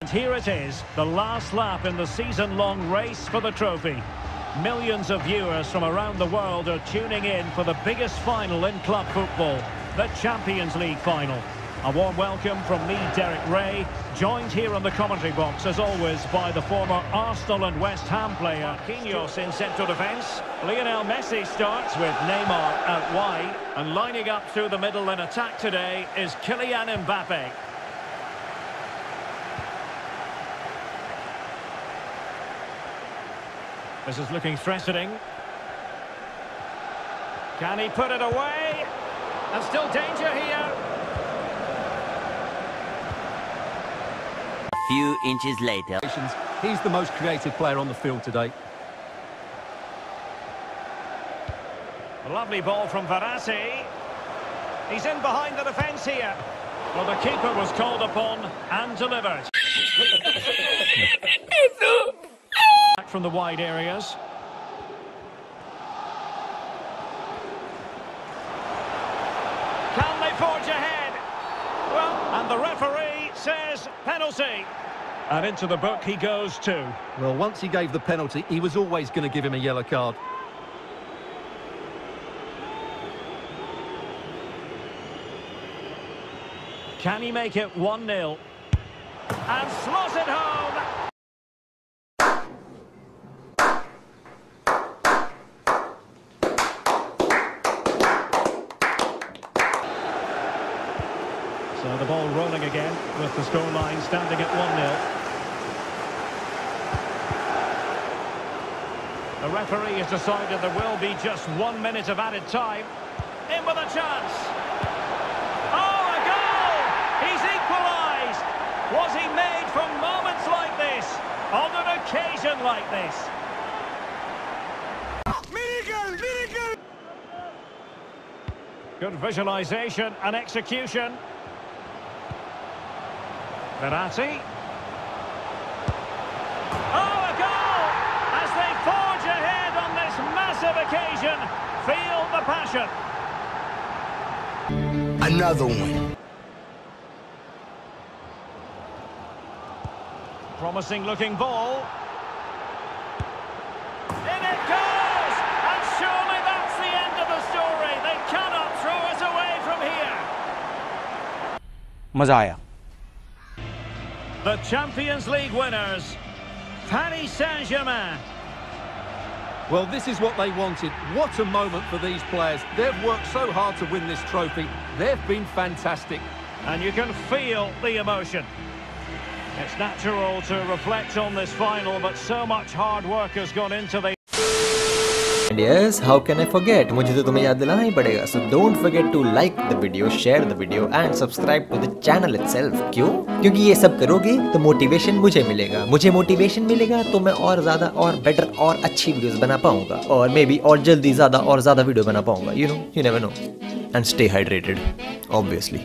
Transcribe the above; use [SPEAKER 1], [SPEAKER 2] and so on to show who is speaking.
[SPEAKER 1] And here it is, the last lap in the season-long race for the trophy. Millions of viewers from around the world are tuning in for the biggest final in club football, the Champions League final. A warm welcome from me, Derek Rae, joined here on the commentary box, as always, by the former Arsenal and West Ham player, Quinhos in central defence. Lionel Messi starts with Neymar out wide, and lining up through the middle in attack today is Kylian Mbappe. This is looking threatening. Can he put it away? And still danger here.
[SPEAKER 2] A few inches later.
[SPEAKER 3] He's the most creative player on the field today.
[SPEAKER 1] A lovely ball from Verratti. He's in behind the defence here. Well, the keeper was called upon and delivered. Back from the wide areas. Can they forge ahead? Well, and the referee says penalty. And into the book he goes too.
[SPEAKER 3] Well, once he gave the penalty, he was always going to give him a yellow card.
[SPEAKER 1] Can he make it 1-0? And slots it home! So the ball rolling again with the scoreline standing at 1-0. The referee has decided there will be just one minute of added time. In with a chance. Oh, a goal! He's equalised! Was he made for moments like this? On an occasion like this? Miracle! Miracle! Good visualisation and execution. Verratti. Oh, a goal! As they forge ahead on this massive occasion, feel the passion.
[SPEAKER 4] Another one.
[SPEAKER 1] Promising looking ball. In it goes! And surely that's the end of the story. They cannot throw us away from here.
[SPEAKER 5] मज़ा आया
[SPEAKER 1] the Champions League winners, Paris Saint-Germain.
[SPEAKER 3] Well, this is what they wanted. What a moment for these players. They've worked so hard to win this trophy. They've been fantastic.
[SPEAKER 1] And you can feel the emotion. It's natural to reflect on this final, but so much hard work has gone into the
[SPEAKER 6] dears how can I forget मुझे तो तुम्हें याद दिलाना ही पड़ेगा। So don't forget to like the video share the video and subscribe to the channel itself क्यों? क्योंकि ये सब करोगे तो मोटिवेशन मुझे मिलेगा। मुझे मोटिवेशन मिलेगा तो मैं और ज़्यादा और बेटर और अच्छी वीडियोस बना पाऊँगा। और मे बी और जल्दी ज़्यादा और ज़्यादा वीडियो बना पाऊँगा you know you never know and stay hydrated obviously